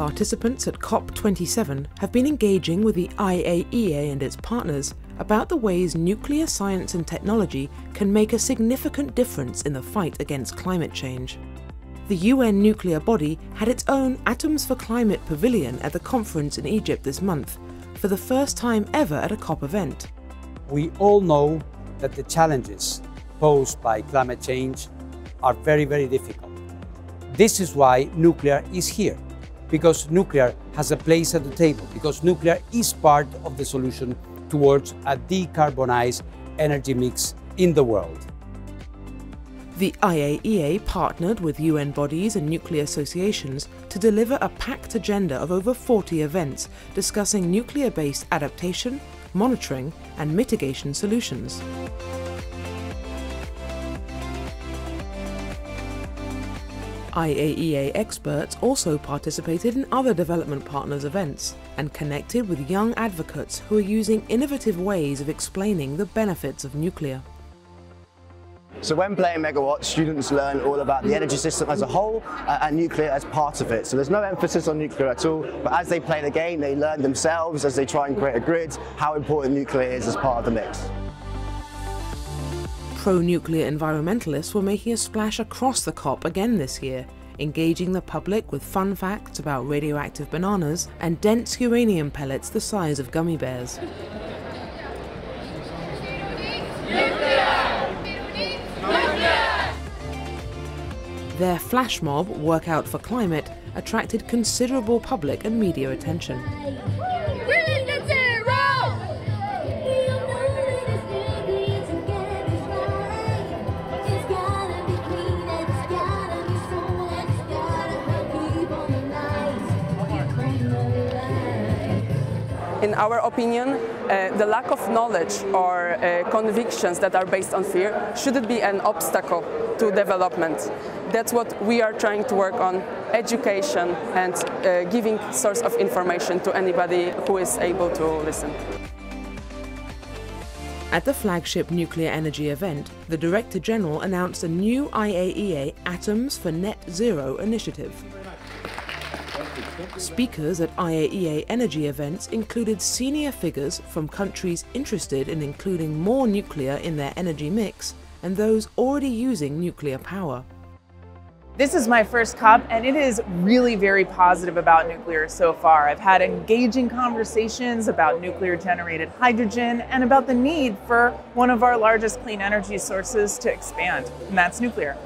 Participants at COP27 have been engaging with the IAEA and its partners about the ways nuclear science and technology can make a significant difference in the fight against climate change. The UN nuclear body had its own Atoms for Climate pavilion at the conference in Egypt this month, for the first time ever at a COP event. We all know that the challenges posed by climate change are very, very difficult. This is why nuclear is here, because nuclear has a place at the table, because nuclear is part of the solution towards a decarbonized energy mix in the world. The IAEA partnered with UN bodies and nuclear associations to deliver a packed agenda of over 40 events discussing nuclear based adaptation, monitoring, and mitigation solutions. IAEA experts also participated in other development partners' events and connected with young advocates who are using innovative ways of explaining the benefits of nuclear. So when playing Megawatt, students learn all about the energy system as a whole uh, and nuclear as part of it. So there's no emphasis on nuclear at all, but as they play the game, they learn themselves as they try and create a grid how important nuclear is as part of the mix. Pro-nuclear environmentalists were making a splash across the COP again this year, engaging the public with fun facts about radioactive bananas and dense uranium pellets the size of gummy bears. Their flash mob, Workout for Climate, attracted considerable public and media attention. In our opinion, uh, the lack of knowledge or uh, convictions that are based on fear shouldn't be an obstacle to development. That's what we are trying to work on, education and uh, giving source of information to anybody who is able to listen. At the flagship nuclear energy event, the Director General announced a new IAEA Atoms for Net Zero initiative. Speakers at IAEA energy events included senior figures from countries interested in including more nuclear in their energy mix and those already using nuclear power. This is my first COP, and it is really very positive about nuclear so far. I've had engaging conversations about nuclear generated hydrogen and about the need for one of our largest clean energy sources to expand, and that's nuclear.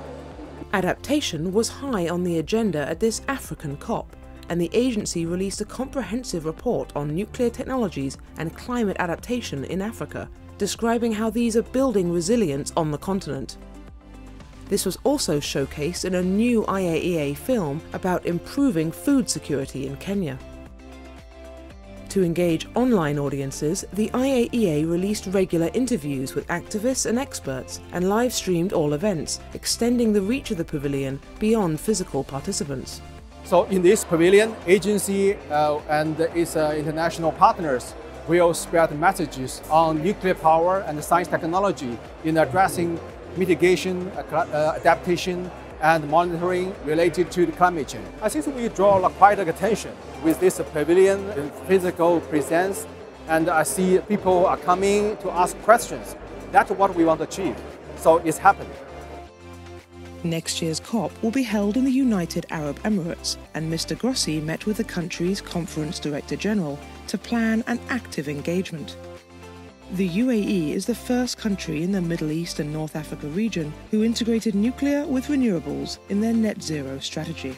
Adaptation was high on the agenda at this African COP and the agency released a comprehensive report on nuclear technologies and climate adaptation in Africa, describing how these are building resilience on the continent. This was also showcased in a new IAEA film about improving food security in Kenya. To engage online audiences, the IAEA released regular interviews with activists and experts and live streamed all events, extending the reach of the pavilion beyond physical participants. So in this pavilion, agency uh, and its uh, international partners will spread messages on nuclear power and science technology in addressing mitigation, uh, uh adaptation, and monitoring related to the climate change. I think we draw quite attention with this pavilion physical presence, and I see people are coming to ask questions. That's what we want to achieve. So it's happening. Next year's COP will be held in the United Arab Emirates, and Mr. Grossi met with the country's Conference Director General to plan an active engagement. The UAE is the first country in the Middle East and North Africa region who integrated nuclear with renewables in their net zero strategy.